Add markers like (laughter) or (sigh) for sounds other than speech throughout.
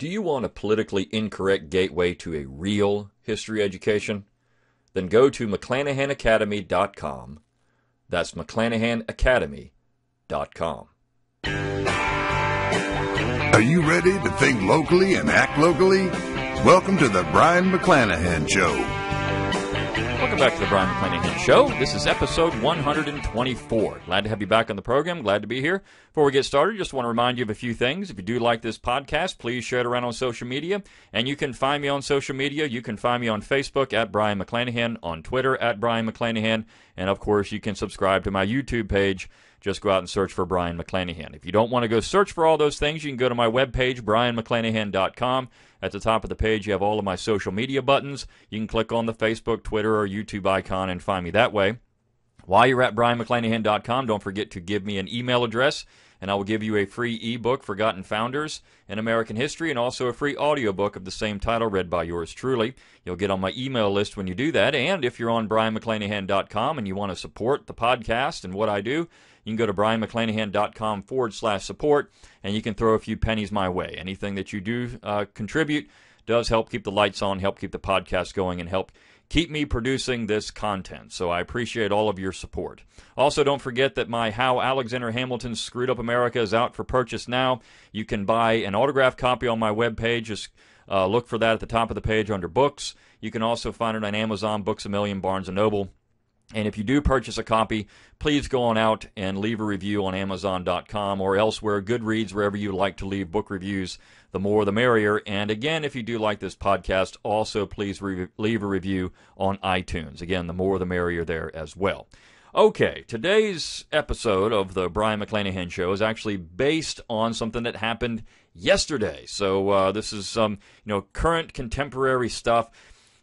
Do you want a politically incorrect gateway to a real history education? Then go to McClanahanacademy.com. That's McClanahanacademy.com. Are you ready to think locally and act locally? Welcome to the Brion McClanahan Show. Welcome back to the Brion McClanahan Show. This is episode 124. Glad to have you back on the program. Glad to be here. Before we get started, just want to remind you of a few things. If you do like this podcast, please share it around on social media. And you can find me on social media. You can find me on Facebook at Brion McClanahan, on Twitter at Brion McClanahan, and of course, you can subscribe to my YouTube page. Just go out and search for Brion McClanahan. If you don't want to go search for all those things, you can go to my webpage, brionmcclanahan.com. At the top of the page, you have all of my social media buttons. You can click on the Facebook, Twitter, or YouTube icon and find me that way. While you're at brionmcclanahan.com, don't forget to give me an email address, and I will give you a free ebook, Forgotten Founders in American History, and also a free audiobook of the same title read by yours truly. You'll get on my email list when you do that, and if you're on brionmcclanahan.com and you want to support the podcast and what I do, you can go to brionmcclanahan.com forward slash support, and you can throw a few pennies my way. Anything that you do uh, contribute does help keep the lights on, help keep the podcast going, and help keep me producing this content. So I appreciate all of your support. Also, don't forget that my How Alexander Hamilton Screwed Up America is out for purchase now. You can buy an autographed copy on my webpage. Just uh, look for that at the top of the page under books. You can also find it on Amazon, Books a Million, Barnes and Noble. And if you do purchase a copy, please go on out and leave a review on Amazon.com or elsewhere, Goodreads, wherever you like to leave book reviews. The more the merrier. And again, if you do like this podcast, also please re- leave a review on iTunes. Again, the more the merrier there as well. Okay, today's episode of the Brion McClanahan Show is actually based on something that happened yesterday. So uh, this is some you know current contemporary stuff.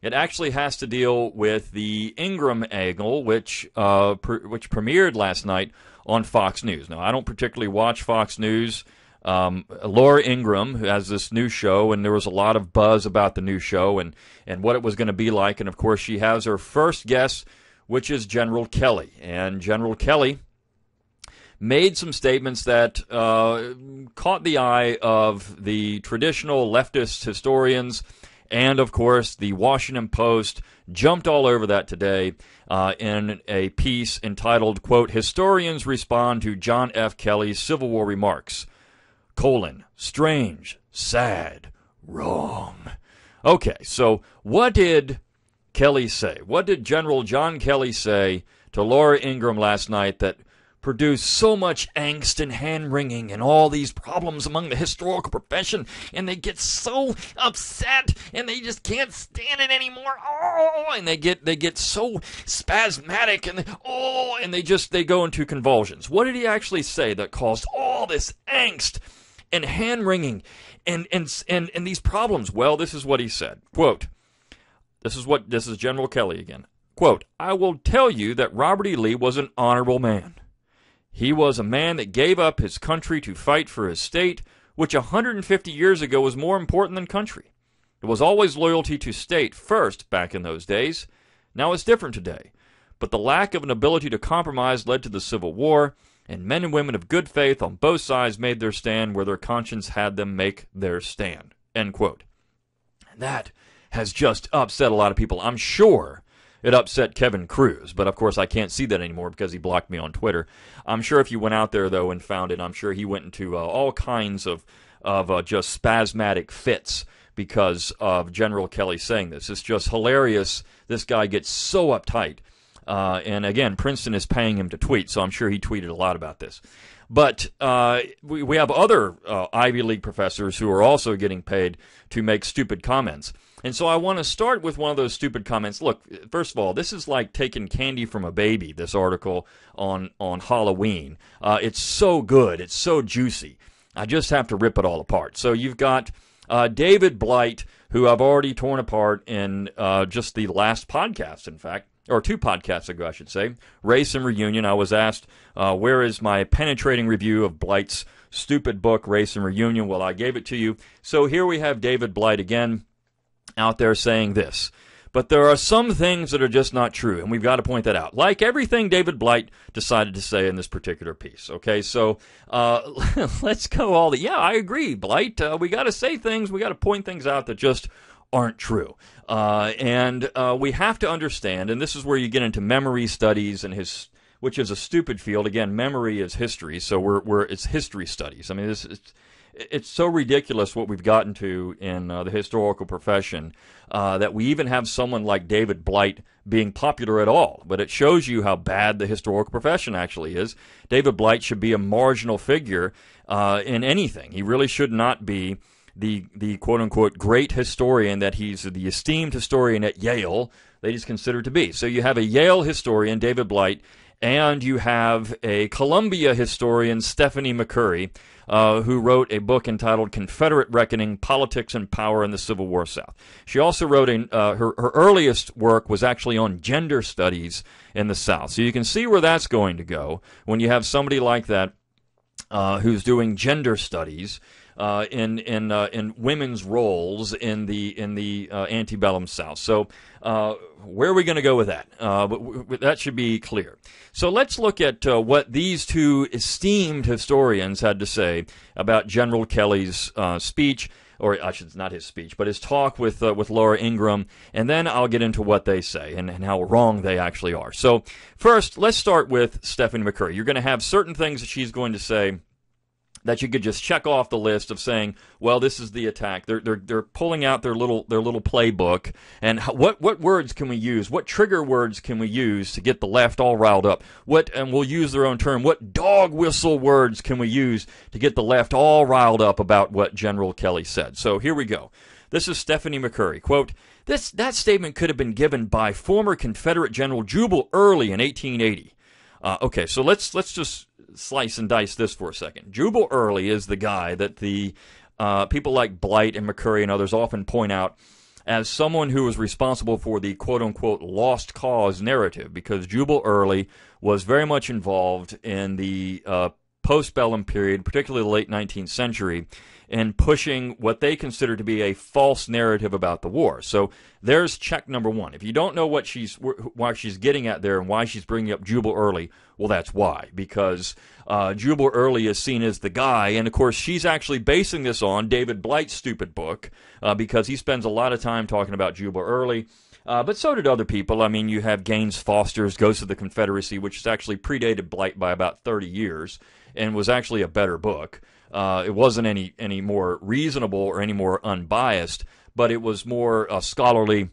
It actually has to deal with the Ingraham angle, which uh, which premiered last night on Fox News. Now, I don't particularly watch Fox News. Um, Laura Ingraham who has this new show, and there was a lot of buzz about the new show and and what it was going to be like. And of course, she has her first guest, which is General Kelly, and General Kelly made some statements that uh, caught the eye of the traditional leftist historians and of course, the Washington Post jumped all over that today uh, in a piece entitled, quote, Historians Respond to John F. Kelly's Civil War Remarks, colon, strange, sad, wrong. Okay, so what did Kelly say? What did General John Kelly say to Laura Ingraham last night that produce so much angst and hand wringing and all these problems among the historical profession, and they get so upset and they just can't stand it anymore. Oh, and they get they get so spasmodic and they, oh, and they just they go into convulsions. What did he actually say that caused all this angst and hand wringing and and and and these problems? Well, this is what he said. Quote. This is what this is General Kelly again. Quote, I will tell you that Robert E. Lee was an honorable man. He was a man that gave up his country to fight for his state, which 150 years ago was more important than country. It was always loyalty to state first back in those days. Now it's different today. But the lack of an ability to compromise led to the Civil War, and men and women of good faith on both sides made their stand where their conscience had them make their stand. End quote. And that has just upset a lot of people. I'm sure it upset Kevin Kruse, but of course I can't see that anymore because he blocked me on Twitter. I'm sure if you went out there though and found it, I'm sure he went into uh, all kinds of of uh, just spasmodic fits because of General Kelly saying this. It's just hilarious. This guy gets so uptight. Uh, and again, Princeton is paying him to tweet, so I'm sure he tweeted a lot about this. But uh, we, we have other uh, Ivy League professors who are also getting paid to make stupid comments. And so I want to start with one of those stupid comments. Look, first of all, this is like taking candy from a baby. This article on on Halloween. Uh, it's so good. It's so juicy. I just have to rip it all apart. So you've got uh, David Blight, who I've already torn apart in uh, just the last podcast. In fact, or two podcasts ago, I should say. Race and Reunion. I was asked, uh, where is my penetrating review of Blight's stupid book, Race and Reunion? Well, I gave it to you. So here we have David Blight again out there saying this. But there are some things that are just not true, and we've got to point that out. Like everything David Blight decided to say in this particular piece. Okay, so uh, (laughs) let's go all the. Yeah, I agree, Blight. Uh, we got to say things, we got to point things out that just aren't true. Uh, and uh, we have to understand, and this is where you get into memory studies and his, which is a stupid field. Again, memory is history, so we're, we're it's history studies. I mean, this it's, so ridiculous what we've gotten to in uh, the historical profession uh, that we even have someone like David Blight being popular at all. But it shows you how bad the historical profession actually is. David Blight should be a marginal figure uh, in anything. He really should not be the the quote unquote great historian that he's the esteemed historian at Yale that he's considered to be. So you have a Yale historian, David Blight, and you have a Columbia historian, Stephanie McCurry, uh, who wrote a book entitled Confederate Reckoning Politics and Power in the Civil War South. She also wrote in uh, her, her earliest work was actually on gender studies in the South. So you can see where that's going to go when you have somebody like that uh, who's doing gender studies uh, in in uh, in women's roles in the in the uh, antebellum South. So uh, where are we going to go with that? Uh, but w- w- that should be clear. So let's look at what these two esteemed historians had to say about General Kelly's speech or I should not his speech, but his talk with uh, with Laura Ingraham, and then I'll get into what they say and, and how wrong they actually are. So first, let's start with Stephanie McCurry. You're going to have certain things that she's going to say that you could just check off the list of saying, well, this is the attack. They're they're they're pulling out their little their little playbook and what what words can we use? What trigger words can we use to get the left all riled up? What and we'll use their own term. What dog whistle words can we use to get the left all riled up about what General Kelly said? So here we go. This is Stephanie McCurry. Quote, this, that statement could have been given by former Confederate General Jubal Early in 1880. Uh, okay, so let's let's just slice and dice this for a second. Jubal Early is the guy that the uh, people like Blight and McCurry and others often point out as someone who was responsible for the quote unquote lost cause narrative because Jubal Early was very much involved in the uh, postbellum period, particularly the late 19th century, in pushing what they consider to be a false narrative about the war. So there's check number one. If you don't know what she's why she's getting at there and why she's bringing up Jubal Early, well, that's why because uh, Jubal Early is seen as the guy, and of course she's actually basing this on David Blight's stupid book uh, because he spends a lot of time talking about Jubal Early. Uh, but so did other people. I mean, you have Gaines Foster's Ghosts of the Confederacy, which has actually predated Blight by about 30 years and was actually a better book. Uh, it wasn't any any more reasonable or any more unbiased, but it was more uh, scholarly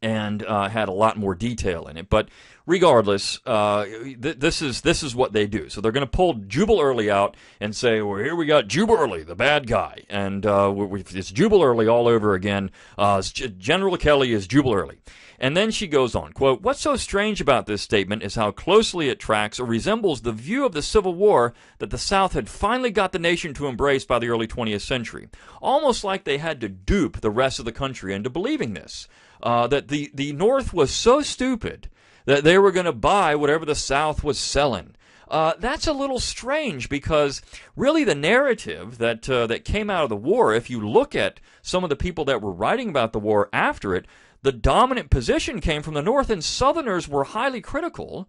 and uh, had a lot more detail in it. But regardless, uh, th- this is this is what they do. So they're going to pull Jubal Early out and say, "Well, here we got Jubal Early, the bad guy," and uh, it's Jubal Early all over again. Uh, General Kelly is Jubal Early. And then she goes on, quote, What's so strange about this statement is how closely it tracks or resembles the view of the Civil War that the South had finally got the nation to embrace by the early 20th century. Almost like they had to dupe the rest of the country into believing this. Uh, that the, the North was so stupid that they were going to buy whatever the South was selling. Uh, that's a little strange because really the narrative that uh, that came out of the war, if you look at some of the people that were writing about the war after it, the dominant position came from the North, and Southerners were highly critical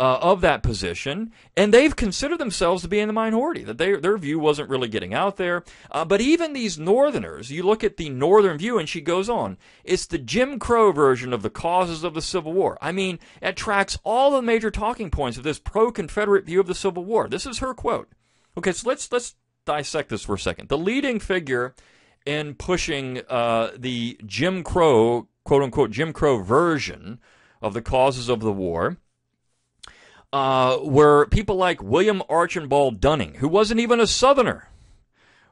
uh, of that position, and they've considered themselves to be in the minority, that they, their view wasn't really getting out there. Uh, but even these Northerners, you look at the Northern view, and she goes on, it's the Jim Crow version of the causes of the Civil War. I mean, it tracks all the major talking points of this pro Confederate view of the Civil War. This is her quote. Okay, so let's, let's dissect this for a second. The leading figure in pushing uh, the Jim Crow, quote unquote, Jim Crow version of the causes of the war. Uh, were people like William Archibald Dunning, who wasn't even a Southerner,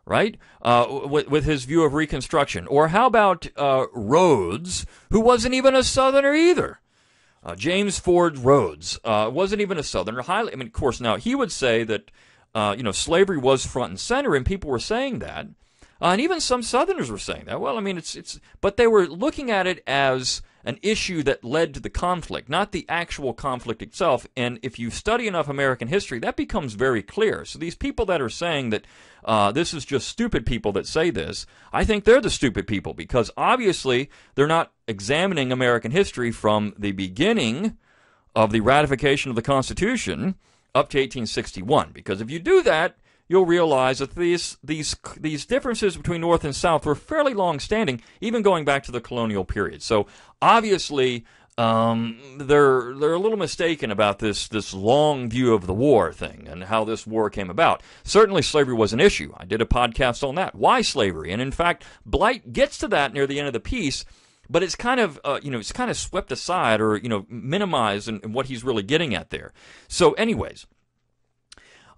right? Uh, with, his view of Reconstruction. Or how about uh, Rhodes, who wasn't even a Southerner either? Uh, James Ford Rhodes uh, wasn't even a Southerner. Highly, I mean, of course, now he would say that uh, you know slavery was front and center, and people were saying that. Uh, and even some Southerners were saying that. Well, I mean, it's it's, but they were looking at it as an issue that led to the conflict, not the actual conflict itself. And if you study enough American history, that becomes very clear. So these people that are saying that uh, this is just stupid people that say this, I think they're the stupid people because obviously they're not examining American history from the beginning of the ratification of the Constitution up to 1861. Because if you do that, you'll realize that these these these differences between North and South were fairly long standing, even going back to the colonial period. So obviously. Um, they're they're a little mistaken about this this long view of the war thing and how this war came about. Certainly, slavery was an issue. I did a podcast on that. Why slavery? And in fact, Blight gets to that near the end of the piece but it's kind of uh, you know it's kind of swept aside or you know minimized in, in what he's really getting at there. So, anyways,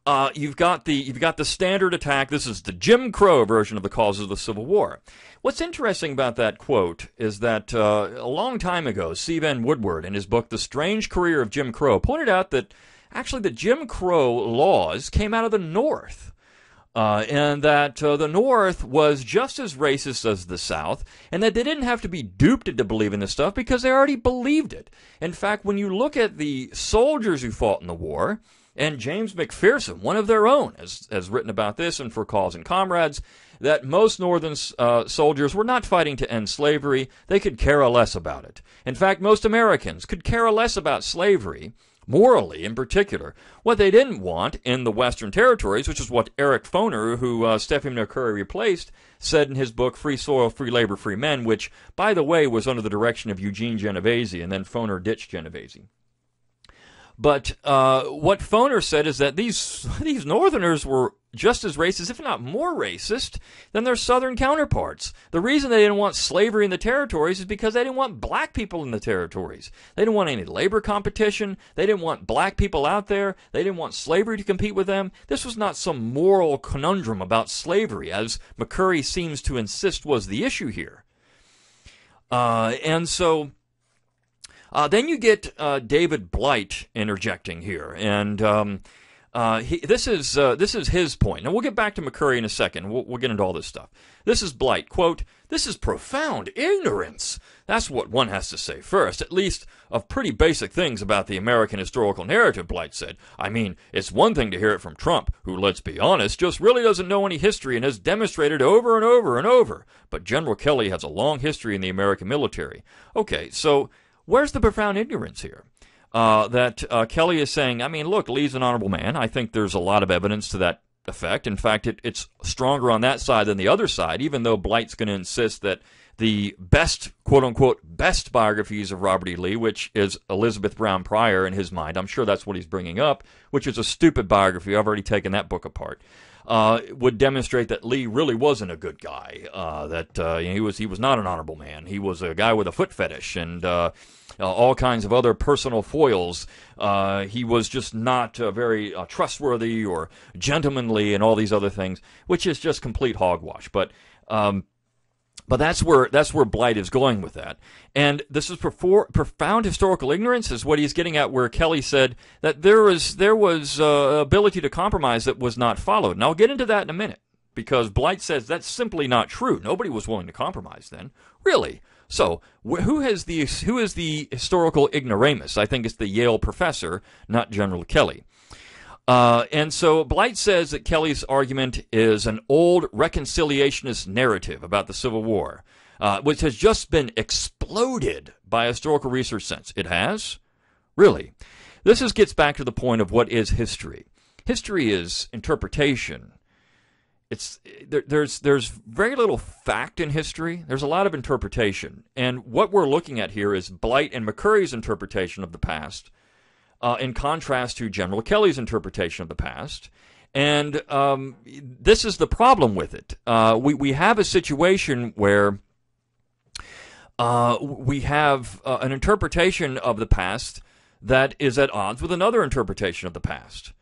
uh, you've got the you've got the standard attack. This is the Jim Crow version of the causes of the Civil War. What's interesting about that quote is that uh, a long time ago. Vann Woodward, in his book *The Strange Career of Jim Crow*, pointed out that actually the Jim Crow laws came out of the North. Uh, and that uh, the North was just as racist as the South, and that they didn't have to be duped into believing this stuff because they already believed it. In fact, when you look at the soldiers who fought in the war, and James McPherson, one of their own, has, has written about this and for Cause and Comrades, that most Northern uh, soldiers were not fighting to end slavery. They could care less about it. In fact, most Americans could care less about slavery, morally in particular. What they didn't want in the Western territories, which is what Eric Foner, who uh, Stephen McCurry replaced, said in his book Free Soil, Free Labor, Free Men, which, by the way, was under the direction of Eugene Genovese, and then Foner ditched Genovese. But uh, what Foner said is that these (laughs) these Northerners were just as racist, if not more racist, than their Southern counterparts. The reason they didn't want slavery in the territories is because they didn't want black people in the territories. They didn't want any labor competition. They didn't want black people out there. They didn't want slavery to compete with them. This was not some moral conundrum about slavery, as McCurry seems to insist was the issue here. Uh, and so uh, then you get uh, David Blight interjecting here, and um, uh, he, this is uh, this is his point. Now we'll get back to McCurry in a second. We'll, we'll get into all this stuff. This is Blight. Quote: "This is profound ignorance." That's what one has to say first, at least of pretty basic things about the American historical narrative. Blight said. I mean, it's one thing to hear it from Trump, who, let's be honest, just really doesn't know any history and has demonstrated over and over and over. But General Kelly has a long history in the American military. Okay, so Where's the profound ignorance here? Uh, that uh, Kelly is saying, I mean, look, Lee's an honorable man. I think there's a lot of evidence to that effect. In fact, it, it's stronger on that side than the other side, even though Blight's going to insist that the best, quote unquote, best biographies of Robert E. Lee, which is Elizabeth Brown Pryor in his mind, I'm sure that's what he's bringing up, which is a stupid biography. I've already taken that book apart uh, would demonstrate that Lee really wasn't a good guy. Uh, that uh, he was he was not an honorable man. He was a guy with a foot fetish and uh, uh, all kinds of other personal foils. Uh, he was just not very trustworthy or gentlemanly and all these other things, which is just complete hogwash. But um, but that's where that's where Blight is going with that. And this is profound historical ignorance is what he's getting at. Where Kelly said that there was there was uh, ability to compromise that was not followed. And I'll get into that in a minute because Blight says that's simply not true. Nobody was willing to compromise then, really. So wh- who has the who is the historical ignoramus? I think it's the Yale professor, not General Kelly. Uh, and so Blight says that Kelly's argument is an old reconciliationist narrative about the Civil War, uh, which has just been exploded by historical research since. It has? Really? This is, gets back to the point of what is history. History is interpretation. It's there, there's there's very little fact in history. There's a lot of interpretation, and what we're looking at here is Blight and McCurry's interpretation of the past uh, in contrast to General Kelly's interpretation of the past. And um, this is the problem with it. Uh, we, we have a situation where uh, we have uh, an interpretation of the past that is at odds with another interpretation of the past.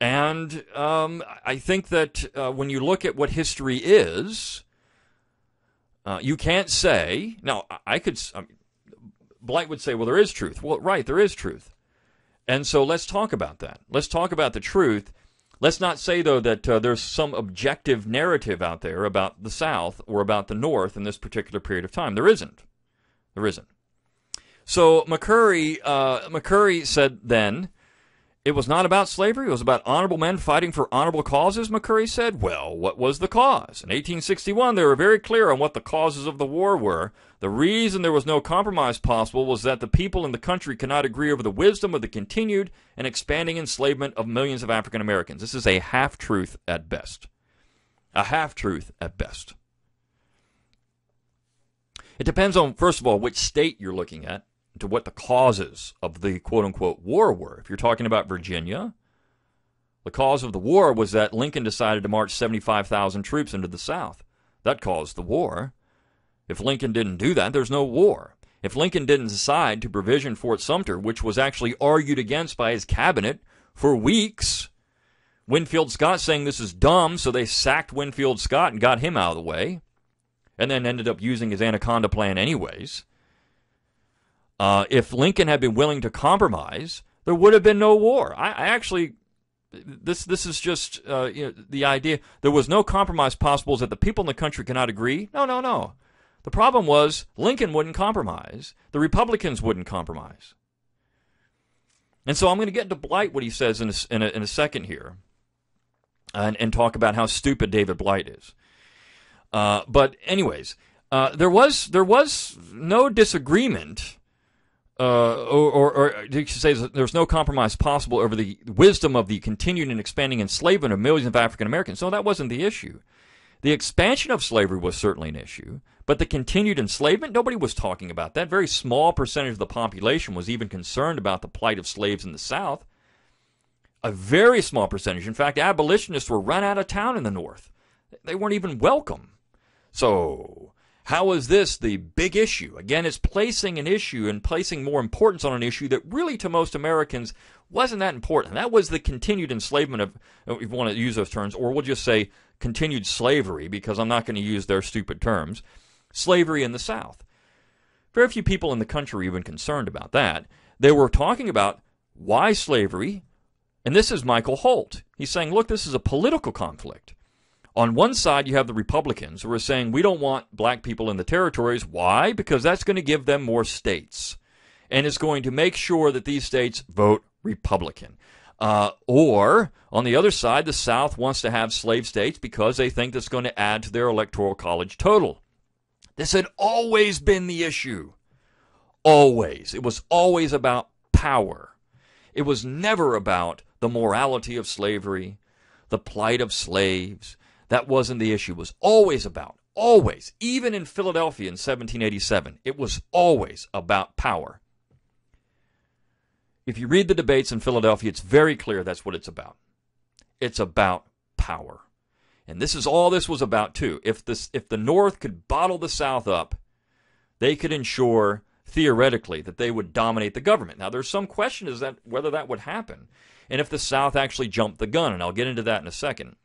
And um, I think that uh, when you look at what history is, uh, you can't say, now, I could, mean, Blight would say, well, there is truth. Well, right, there is truth. And so let's talk about that. Let's talk about the truth. Let's not say, though, that uh, there's some objective narrative out there about the South or about the North in this particular period of time. There isn't. There isn't. So McCurry, uh, McCurry said then, it was not about slavery. It was about honorable men fighting for honorable causes, McCurry said. Well, what was the cause? In 1861, they were very clear on what the causes of the war were. The reason there was no compromise possible was that the people in the country could not agree over the wisdom of the continued and expanding enslavement of millions of African Americans. This is a half truth at best. A half truth at best. It depends on, first of all, which state you're looking at to what the causes of the quote unquote war were. If you're talking about Virginia, the cause of the war was that Lincoln decided to march 75,000 troops into the South. That caused the war. If Lincoln didn't do that, there's no war. If Lincoln didn't decide to provision Fort Sumter, which was actually argued against by his cabinet for weeks, Winfield Scott saying this is dumb, so they sacked Winfield Scott and got him out of the way, and then ended up using his Anaconda plan anyways. Uh, if Lincoln had been willing to compromise, there would have been no war. I, I actually, this this is just uh, you know, the idea. There was no compromise possible. Is that the people in the country cannot agree? No, no, no. The problem was Lincoln wouldn't compromise. The Republicans wouldn't compromise. And so I'm going to get into Blight, what he says in a, in a, in a second here, and, and talk about how stupid David Blight is. Uh, but anyways, uh, there was there was no disagreement uh, or, or, or you say there's no compromise possible over the wisdom of the continued and expanding enslavement of millions of African Americans. No, that wasn't the issue. The expansion of slavery was certainly an issue, but the continued enslavement, nobody was talking about that. Very small percentage of the population was even concerned about the plight of slaves in the South. A very small percentage. In fact, abolitionists were run out of town in the North. They weren't even welcome. So, how is this the big issue? Again, it's placing an issue and placing more importance on an issue that really to most Americans wasn't that important. That was the continued enslavement of, uh, if you want to use those terms, or we'll just say continued slavery, because I'm not going to use their stupid terms, slavery in the South. Very few people in the country were even concerned about that. They were talking about why slavery, and this is Michael Holt. He's saying, look, this is a political conflict. On one side, you have the Republicans who are saying we don't want black people in the territories. Why? Because that's going to give them more states. And it's going to make sure that these states vote Republican. Uh, or, on the other side, the South wants to have slave states because they think that's going to add to their electoral college total. This had always been the issue. Always. It was always about power. It was never about the morality of slavery, the plight of slaves, that wasn't the issue. It was always about, always, even in Philadelphia in 1787, it was always about power. If you read the debates in Philadelphia, it's very clear that's what it's about. It's about power. And this is all this was about too. If this if the North could bottle the South up, they could ensure theoretically that they would dominate the government. Now there's some question as that whether that would happen. And if the South actually jumped the gun, and I'll get into that in a second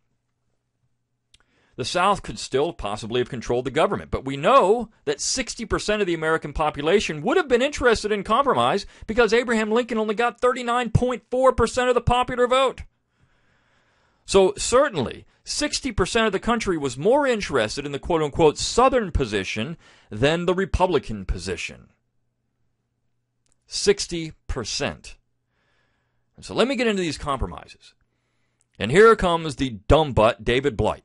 the South could still possibly have controlled the government. But we know that 60% of the American population would have been interested in compromise because Abraham Lincoln only got 39.4% of the popular vote. So, certainly, 60% of the country was more interested in the quote unquote Southern position than the Republican position. 60%. so, let me get into these compromises. And here comes the dumb butt David Blight.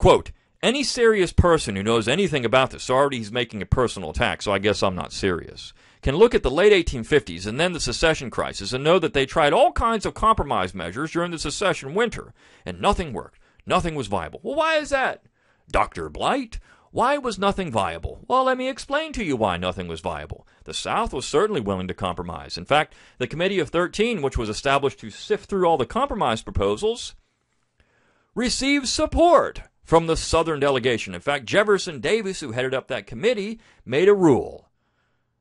Quote, any serious person who knows anything about this, already he's making a personal attack, so I guess I'm not serious, can look at the late 1850s and then the secession crisis and know that they tried all kinds of compromise measures during the secession winter, and nothing worked. Nothing was viable. Well, why is that? Dr. Blight, why was nothing viable? Well, let me explain to you why nothing was viable. The South was certainly willing to compromise. In fact, the Committee of 13, which was established to sift through all the compromise proposals, received support from the Southern delegation. In fact, Jefferson Davis, who headed up that committee, made a rule.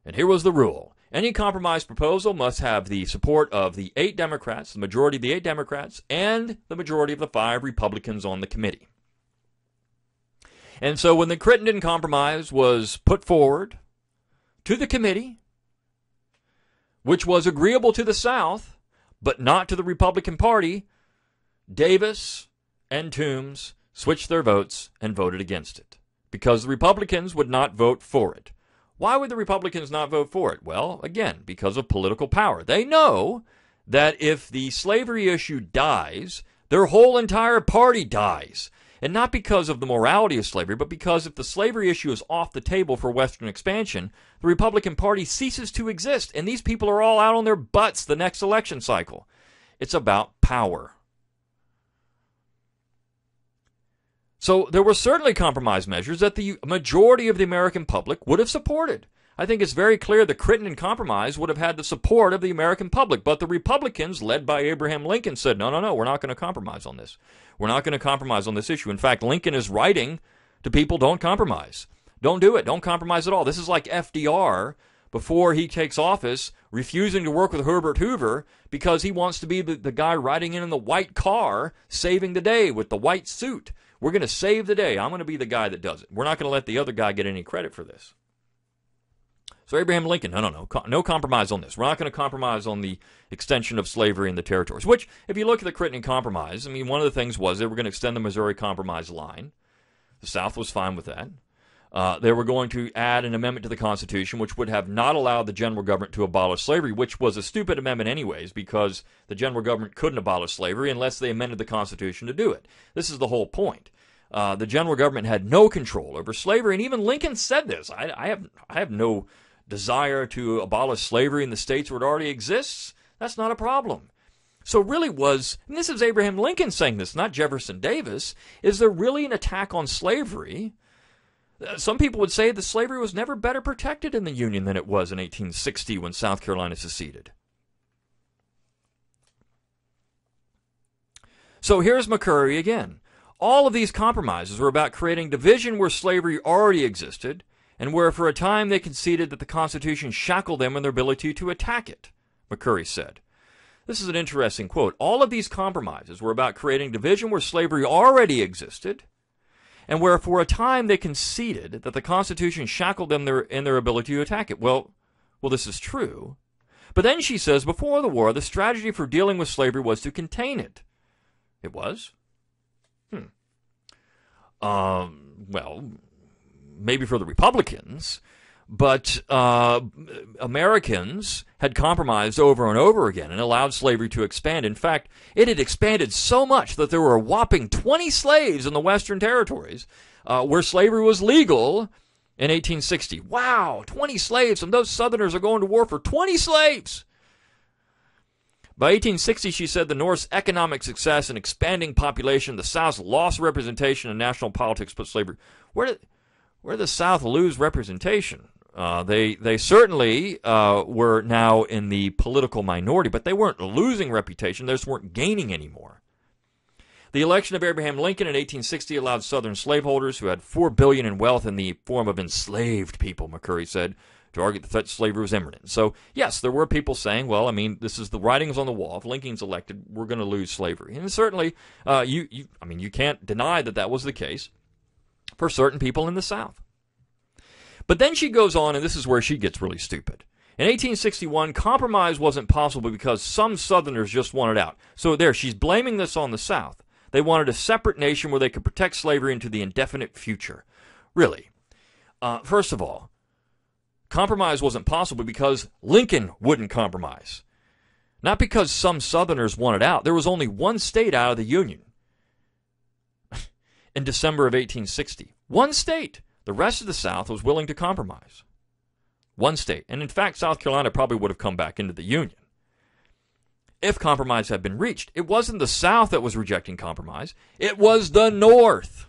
And here was the rule any compromise proposal must have the support of the eight Democrats, the majority of the eight Democrats, and the majority of the five Republicans on the committee. And so when the Crittenden Compromise was put forward to the committee, which was agreeable to the South, but not to the Republican Party, Davis and Toombs switched their votes and voted against it because the Republicans would not vote for it. Why would the Republicans not vote for it? Well, again, because of political power. They know that if the slavery issue dies, their whole entire party dies. And not because of the morality of slavery, but because if the slavery issue is off the table for Western expansion, the Republican Party ceases to exist, and these people are all out on their butts the next election cycle. It's about power. So there were certainly compromise measures that the majority of the American public would have supported. I think it's very clear the Crittenden Compromise would have had the support of the American public, but the Republicans, led by Abraham Lincoln, said, no, no, no, we're not going to compromise on this. We're not going to compromise on this issue. In fact, Lincoln is writing to people, don't compromise. Don't do it. Don't compromise at all. This is like FDR before he takes office, refusing to work with Herbert Hoover because he wants to be the, the guy riding in in the white car, saving the day with the white suit. We're going to save the day. I'm going to be the guy that does it. We're not going to let the other guy get any credit for this. So Abraham Lincoln, no, no, no, no compromise on this. We're not going to compromise on the extension of slavery in the territories. Which, if you look at the Crittenden Compromise, I mean, one of the things was they were going to extend the Missouri Compromise line. The South was fine with that. Uh, they were going to add an amendment to the Constitution which would have not allowed the general government to abolish slavery, which was a stupid amendment, anyways, because the general government couldn't abolish slavery unless they amended the Constitution to do it. This is the whole point. Uh, the general government had no control over slavery, and even Lincoln said this. I, I have I have no desire to abolish slavery in the states where it already exists, that's not a problem. So, really, was, and this is Abraham Lincoln saying this, not Jefferson Davis, is there really an attack on slavery? Uh, some people would say that slavery was never better protected in the Union than it was in 1860 when South Carolina seceded. So here's McCurry again. All of these compromises were about creating division where slavery already existed and where for a time they conceded that the Constitution shackled them in their ability to attack it, McCurry said. This is an interesting quote. All of these compromises were about creating division where slavery already existed, and where for a time they conceded that the Constitution shackled them in their ability to attack it. Well, well, this is true. But then she says, before the war, the strategy for dealing with slavery was to contain it. It was? Hmm. Um, well, maybe for the Republicans, but uh, Americans had compromised over and over again and allowed slavery to expand. In fact, it had expanded so much that there were a whopping 20 slaves in the Western territories uh, where slavery was legal in 1860. Wow, 20 slaves, and those Southerners are going to war for 20 slaves. By 1860, she said the North's economic success and expanding population, the South's lost representation in national politics put slavery. Where did where the South lose representation. Uh, they they certainly uh, were now in the political minority, but they weren't losing reputation. They just weren't gaining anymore. The election of Abraham Lincoln in 1860 allowed Southern slaveholders who had four billion in wealth in the form of enslaved people, McCurry said, to argue that slavery was imminent. So yes, there were people saying, "Well, I mean, this is the writings on the wall. If Lincoln's elected, we're going to lose slavery." And certainly, uh, you, you, I mean, you can't deny that that was the case for certain people in the South. But then she goes on, and this is where she gets really stupid. In 1861, compromise wasn't possible because some Southerners just wanted out. So there, she's blaming this on the South. They wanted a separate nation where they could protect slavery into the indefinite future. Really. Uh, first of all, compromise wasn't possible because Lincoln wouldn't compromise. Not because some Southerners wanted out. There was only one state out of the Union (laughs) in December of 1860. One state. The rest of the South was willing to compromise. One state. And in fact, South Carolina probably would have come back into the Union if compromise had been reached. It wasn't the South that was rejecting compromise, it was the North.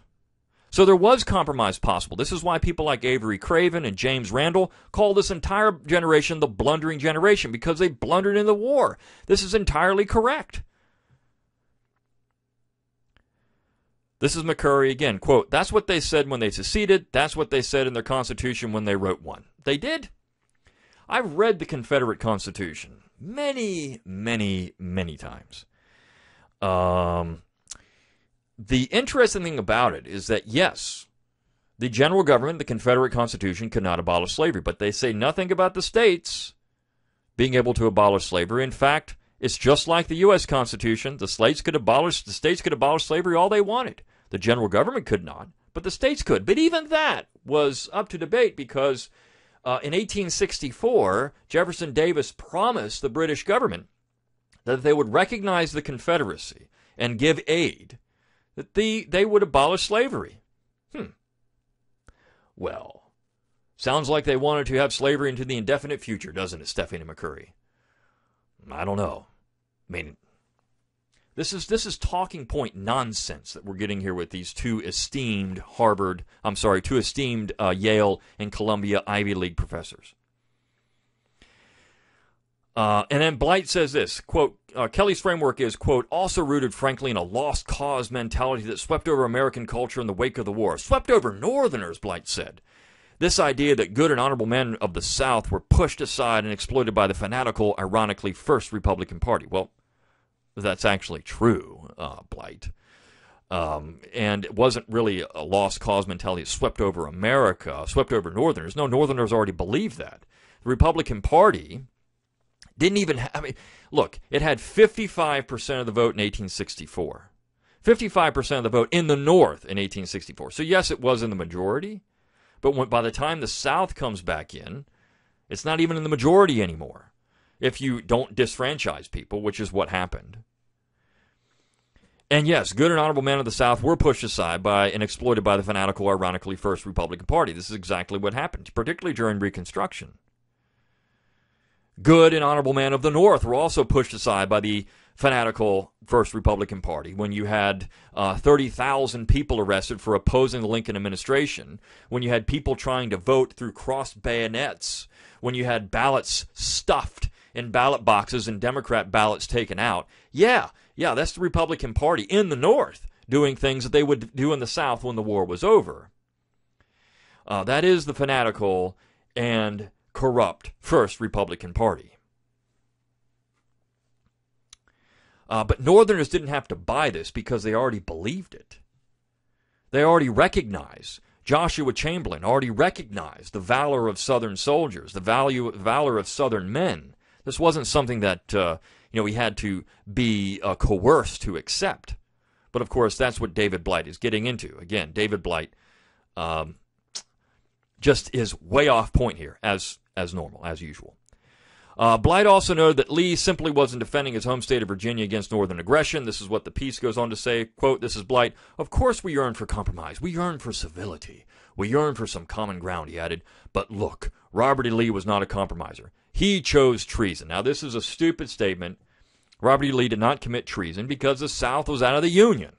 So there was compromise possible. This is why people like Avery Craven and James Randall call this entire generation the blundering generation because they blundered in the war. This is entirely correct. This is McCurry again. Quote, that's what they said when they seceded. That's what they said in their Constitution when they wrote one. They did. I've read the Confederate Constitution many, many, many times. Um, the interesting thing about it is that, yes, the general government, the Confederate Constitution, could not abolish slavery, but they say nothing about the states being able to abolish slavery. In fact, it's just like the U.S. Constitution. The could abolish the states could abolish slavery all they wanted. The general government could not, but the states could. But even that was up to debate because Uh, in 1864, Jefferson Davis promised the British government that they would recognize the Confederacy and give aid, that the, they would abolish slavery. Hmm. Well, sounds like they wanted to have slavery into the indefinite future, doesn't it, Stephanie McCurry? I don't know. I mean, this is this is talking point nonsense that we're getting here with these two esteemed Harvard, I'm sorry, two esteemed uh, Yale and Columbia Ivy League professors. Uh, and then Blight says this quote uh, Kelly's framework is quote also rooted frankly in a lost cause mentality that swept over American culture in the wake of the war, swept over Northerners. Blight said. This idea that good and honorable men of the South were pushed aside and exploited by the fanatical, ironically, First Republican Party. Well, that's actually true, uh, Blight. Um, and it wasn't really a lost cause mentality. It swept over America, swept over Northerners. No, Northerners already believed that. The Republican Party didn't even have, I mean, look, it had 55% of the vote in 1864. 55% of the vote in the North in 1864. So, yes, it was in the majority, but when, by the time the South comes back in, it's not even in the majority anymore if you don't disfranchise people, which is what happened. And yes, good and honorable men of the South were pushed aside by and exploited by the fanatical, ironically, First Republican Party. This is exactly what happened, particularly during Reconstruction. Good and honorable men of the North were also pushed aside by the fanatical First Republican Party when you had uh, 30,000 people arrested for opposing the Lincoln administration, when you had people trying to vote through crossed bayonets, when you had ballots stuffed in ballot boxes and Democrat ballots taken out. Yeah, yeah, that's the Republican Party in the North doing things that they would do in the South when the war was over. Uh, that is the fanatical and corrupt First Republican Party. Uh, but Northerners didn't have to buy this because they already believed it. They already recognized, Joshua Chamberlain already recognized the valor of Southern soldiers, the value, valor of Southern men. This wasn't something that uh, you know we had to be uh, coerced to accept. But of course, that's what David Blight is getting into. Again, David Blight um, just is way off point here, as as normal, as usual. Uh, Blight also noted that Lee simply wasn't defending his home state of Virginia against Northern aggression. This is what the piece goes on to say. Quote, this is Blight. Of course we yearn for compromise. We yearn for civility. We yearn for some common ground, he added. But look, Robert E. Lee was not a compromiser. He chose treason. Now, this is a stupid statement. Robert E. Lee did not commit treason because the South was out of the Union.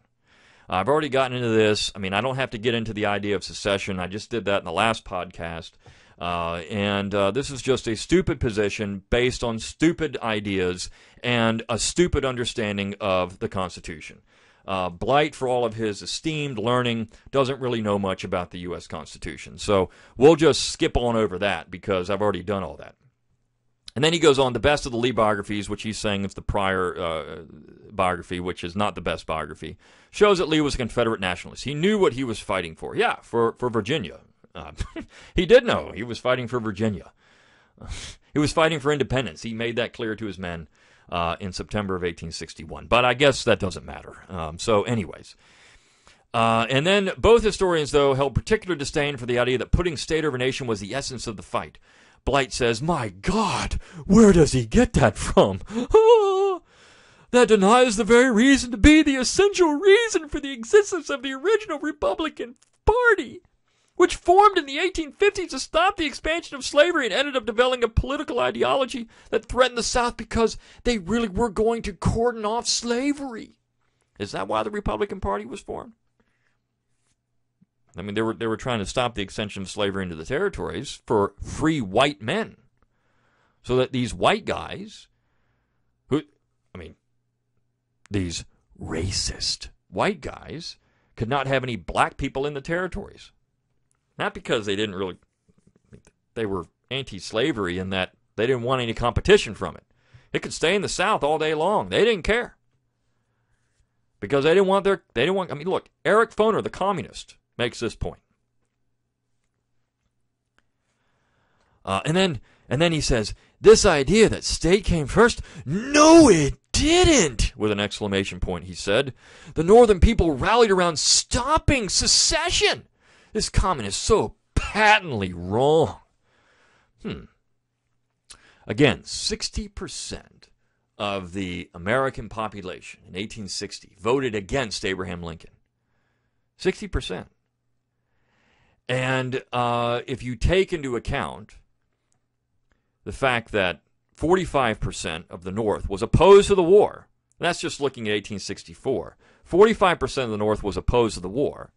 I've already gotten into this. I mean, I don't have to get into the idea of secession. I just did that in the last podcast. Uh, and uh, this is just a stupid position based on stupid ideas and a stupid understanding of the Constitution. Uh, Blight, for all of his esteemed learning, doesn't really know much about the U.S. Constitution. So we'll just skip on over that because I've already done all that. And then he goes on the best of the Lee biographies, which he's saying is the Pryor uh, biography, which is not the best biography, shows that Lee was a Confederate nationalist. He knew what he was fighting for. Yeah, for, for Virginia. Uh, (laughs) he did know he was fighting for Virginia. (laughs) he was fighting for independence. He made that clear to his men uh, in September of 1861. But I guess that doesn't matter. Um, so, anyways. Uh, and then both historians, though, held particular disdain for the idea that putting state over nation was the essence of the fight. Blight says, My God, where does he get that from? (laughs) that denies the very reason to be the essential reason for the existence of the original Republican Party which formed in the 1850s to stop the expansion of slavery and ended up developing a political ideology that threatened the South because they really were going to cordon off slavery. Is that why the Republican Party was formed? I mean, they were they were trying to stop the extension of slavery into the territories for free white men, so that these white guys, who, I mean, these racist white guys, could not have any black people in the territories. Not because they didn't really, they were anti slavery in that they didn't want any competition from it. It could stay in the South all day long. They didn't care. Because they didn't want their, they didn't want, I mean, look, Eric Foner, the communist, makes this point. Uh, and then, and then he says, this idea that state came first, no, it didn't! With an exclamation point, he said. The Northern people rallied around stopping secession. This comment is so patently wrong. Hmm. Again, 60% of the American population in 1860 voted against Abraham Lincoln. 60%. And uh, if you take into account the fact that 45% of the North was opposed to the war, that's just looking at 1864. 45% of the North was opposed to the war.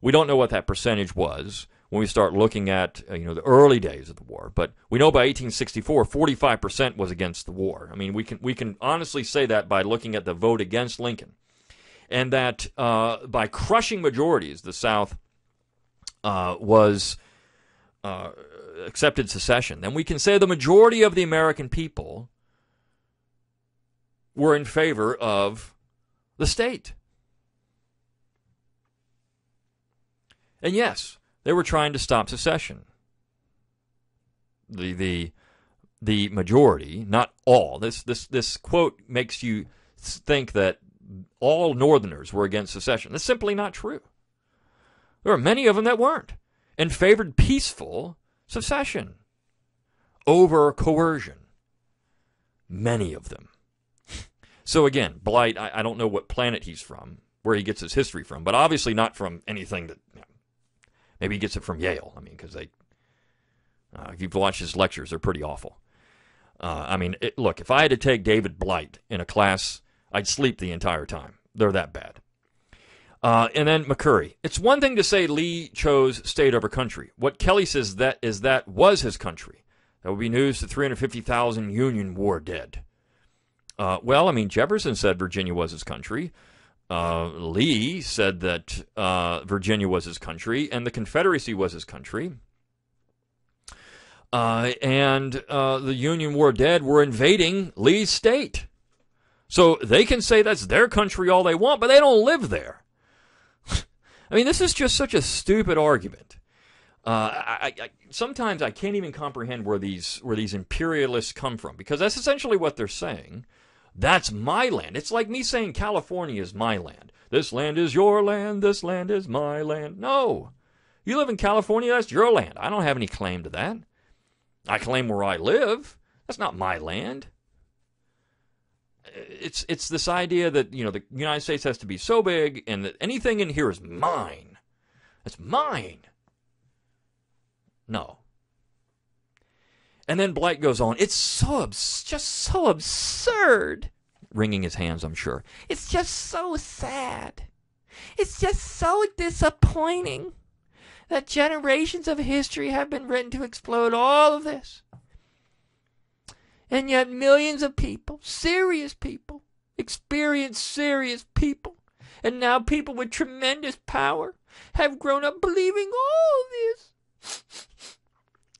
We don't know what that percentage was when we start looking at uh, you know the early days of the war, but we know by 1864, 45% was against the war. I mean, we can we can honestly say that by looking at the vote against Lincoln, and that uh, by crushing majorities, the South uh, was uh, accepted secession. Then we can say the majority of the American people were in favor of the state. And yes, they were trying to stop secession. The the the majority, not all. This this this quote makes you think that all Northerners were against secession. That's simply not true. There were many of them that weren't and favored peaceful secession over coercion. Many of them. So again, Blight, I, I, don't know what planet he's from, where he gets his history from, but obviously not from anything that you know, Maybe he gets it from Yale. I mean, because they, uh, if you've watched his lectures, they're pretty awful. Uh, I mean, it, look, if I had to take David Blight in a class, I'd sleep the entire time. They're that bad. Uh, and then McCurry. It's one thing to say Lee chose state over country. What Kelly says that is that was his country. That would be news to 350,000 Union war dead. Uh, well, I mean, Jefferson said Virginia was his country. Uh, Lee said that uh, Virginia was his country and the Confederacy was his country. Uh, and uh, the Union war dead were invading Lee's state. So they can say that's their country all they want, but they don't live there. I mean, this is just such a stupid argument. Uh, I, I, sometimes I can't even comprehend where these where these imperialists come from because that's essentially what they're saying. That's my land. It's like me saying California is my land. This land is your land. This land is my land. No. You live in California, that's your land. I don't have any claim to that. I claim where I live. That's not my land. It's it's this idea that, you know, the United States has to be so big and that anything in here is mine. It's mine. No. And then Blight goes on, it's so abs- just so absurd. Wringing his hands, I'm sure. It's just so sad. It's just so disappointing that generations of history have been written to explode all of this. And yet, millions of people, serious people, experienced serious people, and now people with tremendous power have grown up believing all this (laughs)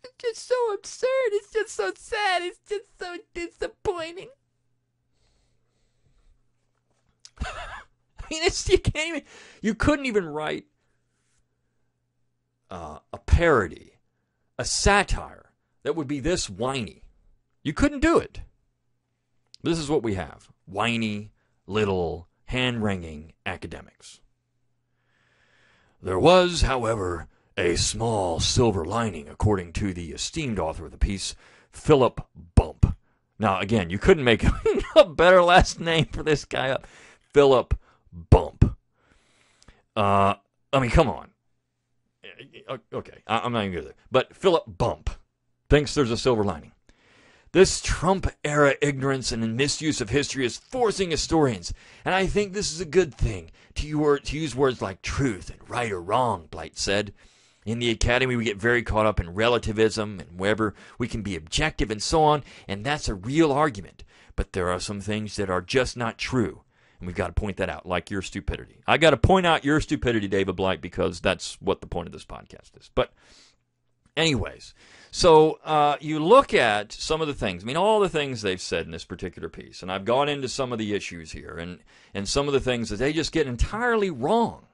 It's just so absurd. It's just so sad. It's just so disappointing. (laughs) I mean, it's you can't even. You couldn't even write uh, a parody, a satire that would be this whiny. You couldn't do it. This is what we have: whiny, little, hand wringing academics. There was, however, a small silver lining, according to the esteemed author of the piece, Philip Bump. Now, again, you couldn't make (laughs) a better last name for this guy up. Philip Bump. Uh, I mean, come on. Okay, I'm not even good it. But Philip Bump thinks there's a silver lining. This Trump era ignorance and misuse of history is forcing historians, and I think this is a good thing, to, use words like truth and right or wrong, Blight said. In the academy, we get very caught up in relativism and wherever we can be objective and so on, and that's a real argument. But there are some things that are just not true, and we've got to point that out, like your stupidity. I got to point out your stupidity, David Blight, because that's what the point of this podcast is. But, anyways, so uh, you look at some of the things. I mean, all the things they've said in this particular piece, and I've gone into some of the issues here, and and some of the things that they just get entirely wrong.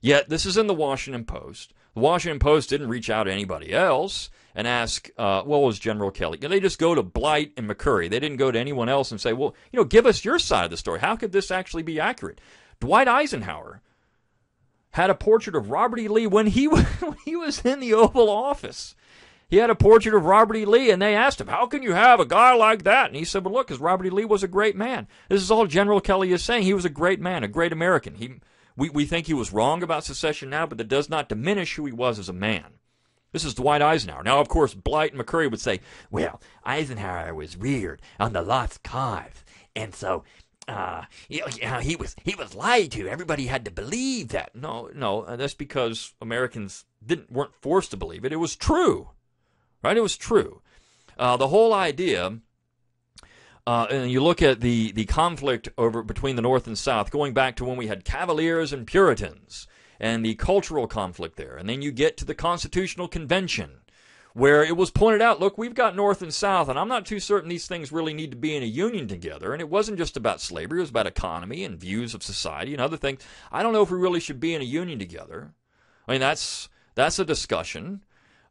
Yet this is in the Washington Post. The Washington Post didn't reach out to anybody else and ask, uh, what was General Kelly? They just go to Blight and McCurry. They didn't go to anyone else and say, well, you know, give us your side of the story. How could this actually be accurate? Dwight Eisenhower had a portrait of Robert E. Lee when he, (laughs) when he was in the Oval Office. He had a portrait of Robert E. Lee, and they asked him, How can you have a guy like that? And he said, Well, look, because Robert E. Lee was a great man. This is all General Kelly is saying. He was a great man, a great American. He, we, we think he was wrong about secession now, but that does not diminish who he was as a man. This is Dwight Eisenhower. Now, of course, Blight and McCurry would say, well, Eisenhower was reared on the lost cause. And so uh, you know, he was he was lied to. Everybody had to believe that. No, no, uh, that's because Americans didn't weren't forced to believe it. It was true, right? It was true. Uh, the whole idea. Uh, and you look at the, the conflict over between the North and South, going back to when we had Cavaliers and Puritans, and the cultural conflict there, and then you get to the Constitutional Convention, where it was pointed out, look, we've got North and South, and I'm not too certain these things really need to be in a union together. And it wasn't just about slavery, it was about economy and views of society and other things. I don't know if we really should be in a union together. I mean, that's that's a discussion.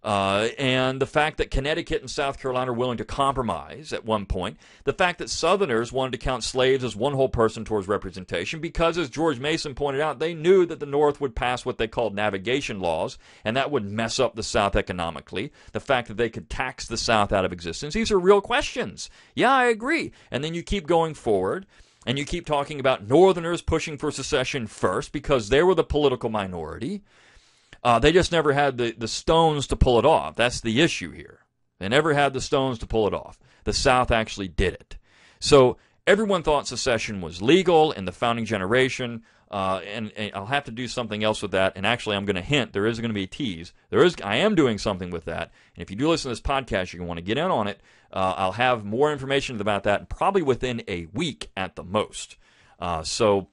Uh, and the fact that Connecticut and South Carolina are willing to compromise at one point, the fact that Southerners wanted to count slaves as one whole person towards representation, because as George Mason pointed out, they knew that the North would pass what they called navigation laws, and that would mess up the South economically. The fact that they could tax the South out of existence, these are real questions. Yeah, I agree. And then you keep going forward. And you keep talking about Northerners pushing for secession first because they were the political minority. Uh, they just never had the, the stones to pull it off. That's the issue here. They never had the stones to pull it off. The South actually did it. So everyone thought secession was legal in the founding generation. Uh, and, and, I'll have to do something else with that. And actually, I'm going to hint there is going to be a tease. There is, I am doing something with that. And if you do listen to this podcast, you're going to want to get in on it. Uh, I'll have more information about that probably within a week at the most. Uh, so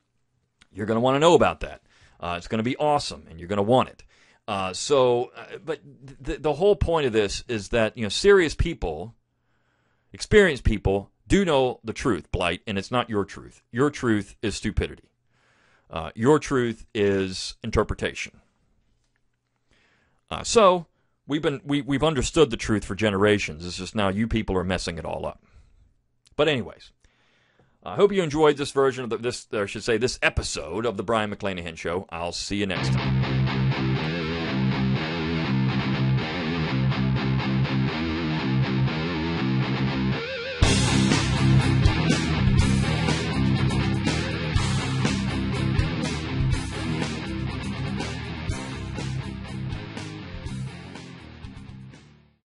you're going to want to know about that. Uh, it's going to be awesome, and you're going to want it. Uh, so, uh, but the, the whole point of this is that you know serious people, experienced people, do know the truth, Blight, and it's not your truth. Your truth is stupidity. Uh, your truth is interpretation. Uh, so we've been we we've understood the truth for generations. It's just now you people are messing it all up. But anyways, I hope you enjoyed this version of the, this, or I should say, this episode of the Brion McClanahan Show. I'll see you next time.